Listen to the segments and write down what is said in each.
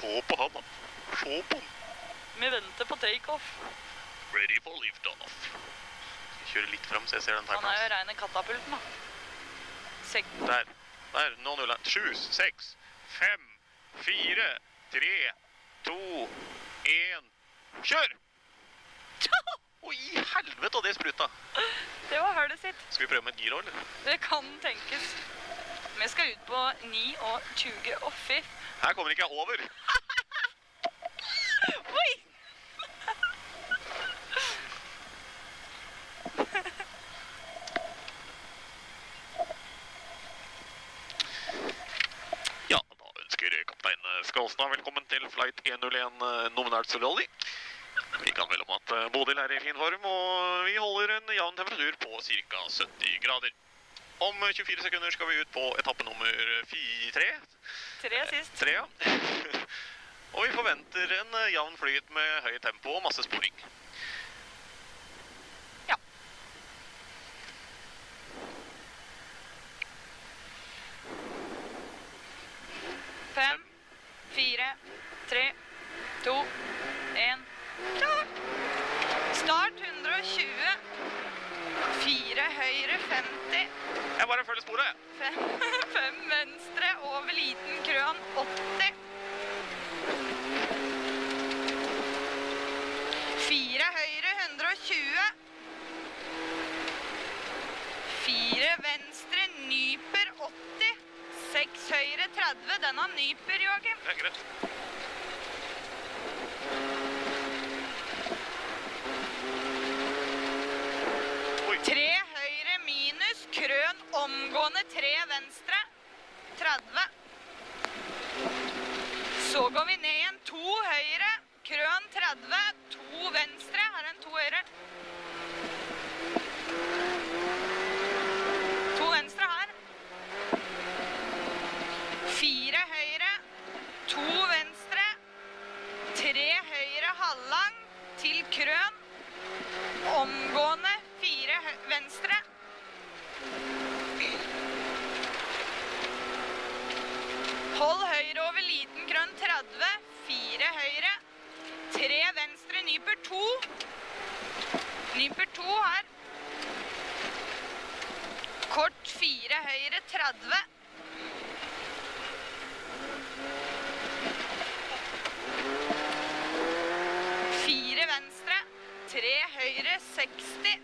Se på han, da. Se på han. Vi venter på takeoff. Ready for liftoff. Kjører Kjøre litt fram, så jeg ser den Han er jo reine katapulten, da. Sek Der. Der. Nå nuller han. Sju, seks, fem, fire, tre, to, én. Kjør! Å, i helvete, og det spruta. det var hullet sitt. Skal vi prøve med et gir òg, eller? Det kan tenkes. Vi skal ut på 9 og 20 og fy. Her kommer ikke jeg over. Oi! Ja, da ønsker kaptein Skalstad velkommen til flight 101 nominært Sololli. Vi kan vel om at eh, Bodil er i fin form, og vi holder en jevn temperatur på ca. 70 grader. Om 24 sekunder skal vi ut på etappe nummer 4, Tre sist. Tre, ja. og vi forventer en eh, jevn flyt med høy tempo og masse sporing. Ja. Fem, fire, tre, to, én. Start! Start 120. Fire høyre 50. Jeg bare følger sporet. Fem, fem venstre over liten krøn 80. Fire høyre 120. Fire venstre nyper 80. Seks høyre 30. Denne nyper, Joakim. er greit. Oi. Tre høyre minus, krøn omgående tre venstre. 30. Så går vi ned igjen. To høyre, krøn 30. To venstre. Her er en to høyre. To venstre her. Fire høyre, to venstre. Tre høyre halvlang til krøn. Omgående fire venstre. Hold høyre over liten grønn 30. Fire høyre. Tre venstre nyper to. Nyper to her. Kort fire høyre 30. Fire venstre. Tre høyre 60.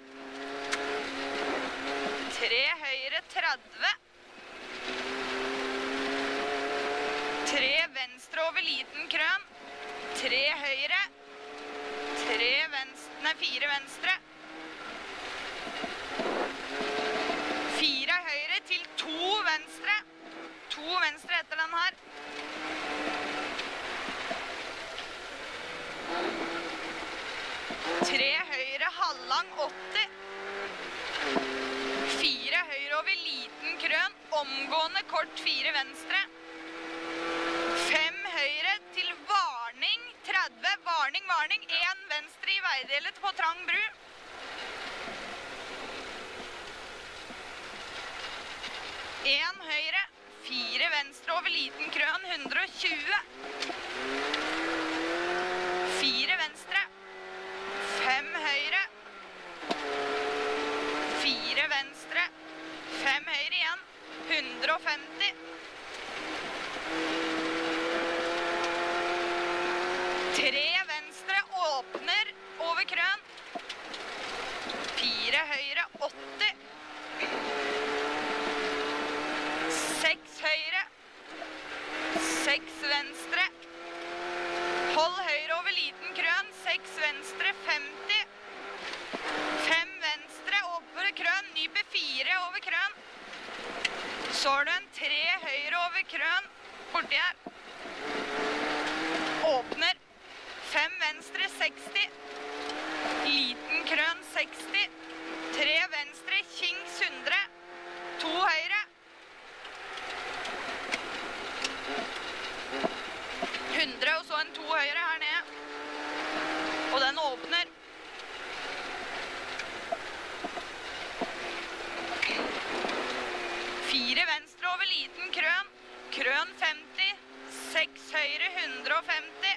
Tre høyre 30. Tre venstre over liten krøn. Tre høyre. Tre venstre, nei, fire venstre. Fire høyre til to venstre. To venstre etter den her. Tre høyre halvlang 80. Fire høyre over liten krøn. Omgående kort fire venstre. Fem høyre til varning 30. Varning, varning. Én venstre i veidelet på trang bru. Én høyre. Fire venstre over liten krøn. 120. Fire venstre. Fem høyre. Fire venstre. Fem høyre igjen. 150. Tre venstre åpner over krøn. Fire høyre 80. Seks høyre. Seks venstre. Hold høyre over liten krøn. Seks venstre 50. Fem venstre over krøn. Nyper fire over krøn. Så har du en tre høyre over krøn borti her. Åpner. Fem venstre 60. Liten krøn 60. Tre venstre kings 100. To høyre. 100 og så en to høyre her nede. Og den åpner. Fire venstre over liten krøn. Krøn 50. Seks høyre 150.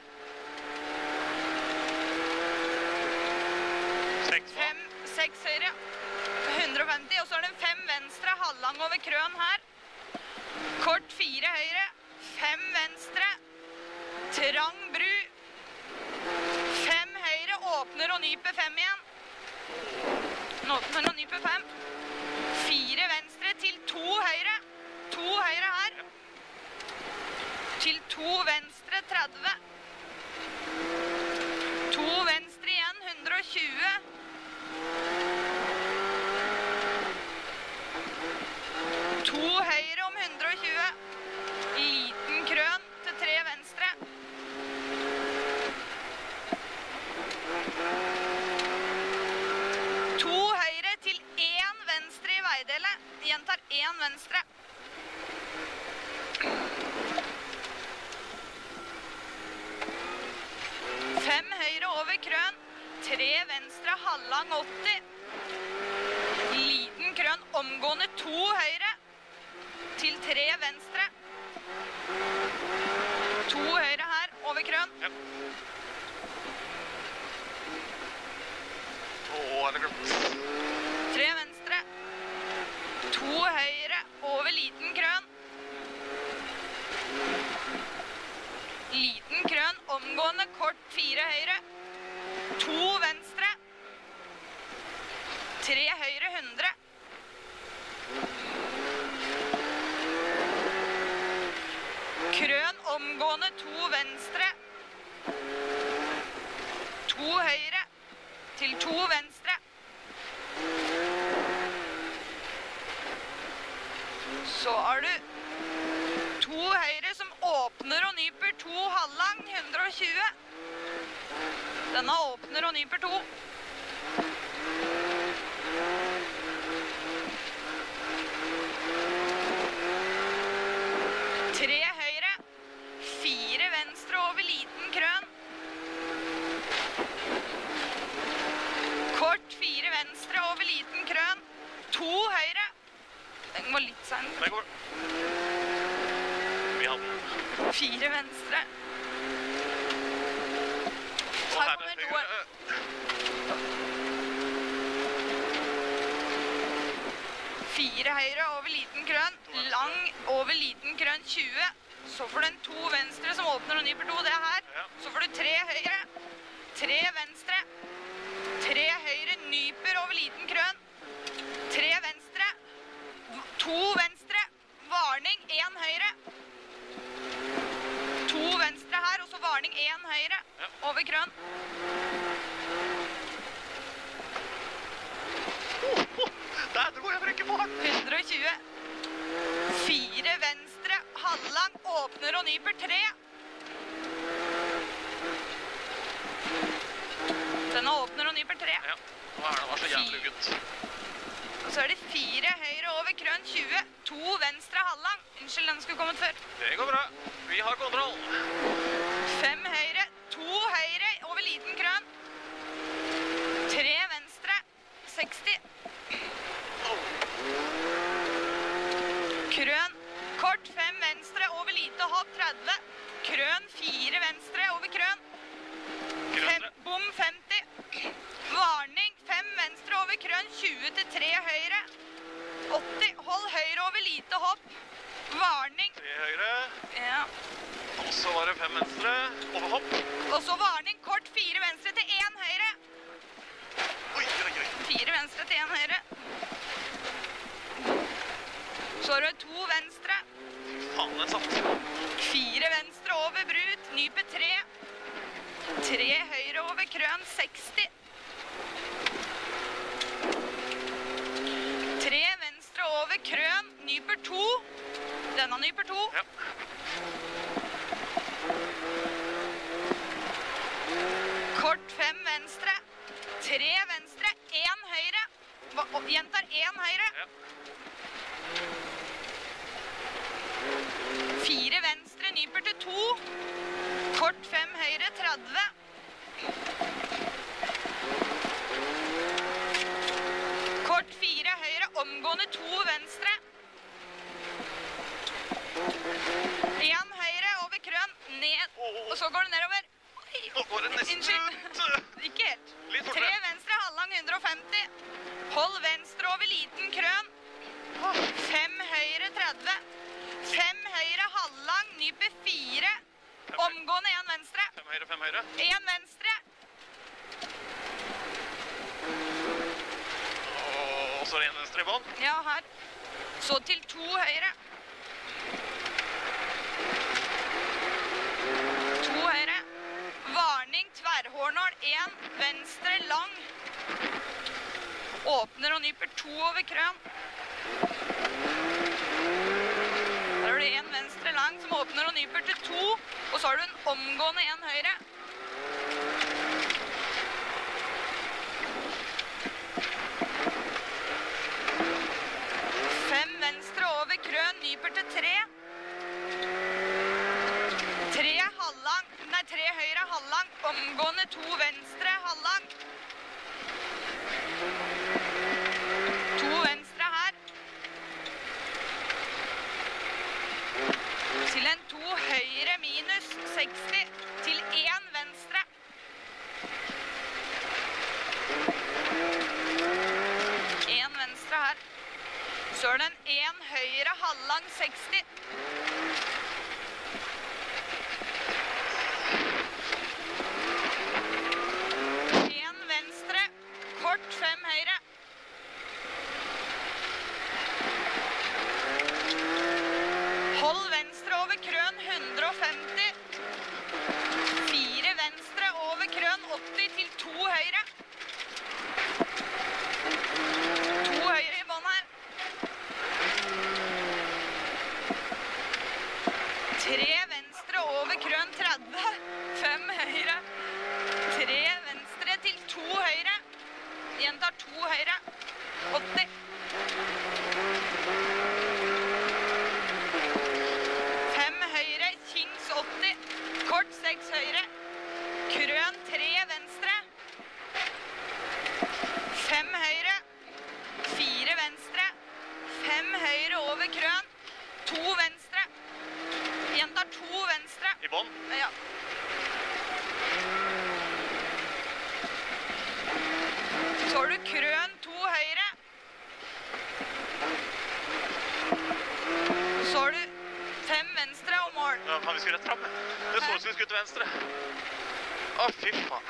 Seks hva? Fem, seks høyre 150. Og så er det en fem venstre halvlang over krøn her. Kort fire høyre. Fem venstre. Trang bru. Fem høyre. Åpner og nyper fem igjen. Den Åpner og nyper fem. Fire venstre til to høyre. To høyre her. Til to venstre 30. To venstre Tre, venstre, halvlang 80. Liten krønn omgående to, høyre til tre, venstre. To, høyre her over krønn. Ja. Å, venstre. To, høyre over liten krønn. Liten krønn omgående kort fire, høyre. To venstre. Tre høyre 100. Krøn omgående to venstre. To høyre til to venstre. Så har du to høyre som åpner og nyper to halvlang, 120. Denne åpner og nyper to. Tre høyre, fire venstre over liten krøn. Kort fire venstre over liten krøn. To høyre. Den var litt sein. Fire venstre. Og Her her kommer er to. høyre. Fire høyre over liten krøn. Lang over liten krøn 20. Så får du en to venstre som åpner og nyper to. Det er her. Så får du tre høyre. Tre venstre. Tre høyre nyper over liten krøn. Tre venstre. To venstre. Varning én høyre. To venstre her, og så varning én høyre over krøn. Der dro jeg brekket på 120. Fire venstre, halvlang, åpner og nyper tre. Denne åpner og nyper tre. Ja, er det? Var så jævlig gutt. Og så er det fire høyre over krønn 20. To venstre, halvlang. Unnskyld, den skulle kommet før. Det går bra. Vi har kontroll. Fem høyre, to høyre over liten krøn. Tre venstre, 60. Krøn, kort fem venstre hopp, 30. Krøn, 4 venstre over krøn. Fem, bom 50. Varning, 5 venstre over krøn, 20 til 3 høyre. 80, hold høyre over lite hopp. Varning, 3 høyre. ja. Og så var det 5 venstre. Over hopp. Og så varning, kort 4 venstre til 1 høyre. Oi, oi, oi. 4 venstre til 1 høyre. Så har du to venstre. Faen, er satt. Nyper 3. Tre høyre over krøn, 60. Tre venstre over krøn, nyper 2. Denne nyper 2. Ja. Kort fem venstre. Tre venstre, én høyre. Gjentar én høyre. Ja. Fire venstre, nyper til to. Kort fem høyre, 30. Kort fire høyre, omgående to venstre. 1 høyre over krøn, ned, og så går du nedover. Nå går det nesten ut. Ikke helt. Litt Tre venstre, halvlang 150. Hold venstre over liten krøn. Fem høyre 30. Fem høyre, halvlang, nyper fire. Omgående én venstre. Fem høyre, fem høyre. Én venstre. Og så er det en venstre i bånn. Ja, her. Så til to høyre. To høyre. Varning, tverrhårnål, én venstre lang. Åpner og nyper to over krøn. Der har du en venstre lang som åpner og nyper til to, og så har du en omgående en høyre. Fem venstre over krøn, nyper til tre. Tre halvlang, nei, tre høyre halvlang, omgående to venstre halvlang. To venstre her. Til en to høyre minus 60, til én venstre. En venstre her. Så er det en én høyre halvlang 60. En venstre, kort fem høyre. Hold venstre over krøn 150. Fire venstre over krøn 80 til to høyre. To høyre i bånn her. Tre venstre over krøn 30. Fem høyre. Tre venstre til to høyre. Gjentar to høyre. 80. Fem høyre, Kings 80. Kort seks høyre. Krøn tre venstre. Fem høyre. Fire venstre. Fem høyre over krøn. To venstre. Gjentar to venstre. I bånn. Ja. Så har du krøn to høyre. Så har du fem venstre og mål. Ja, faen, vi skulle rett fram? Det så ut som vi skulle til venstre. Å, fy faen.